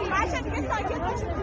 你玩一下你跟少去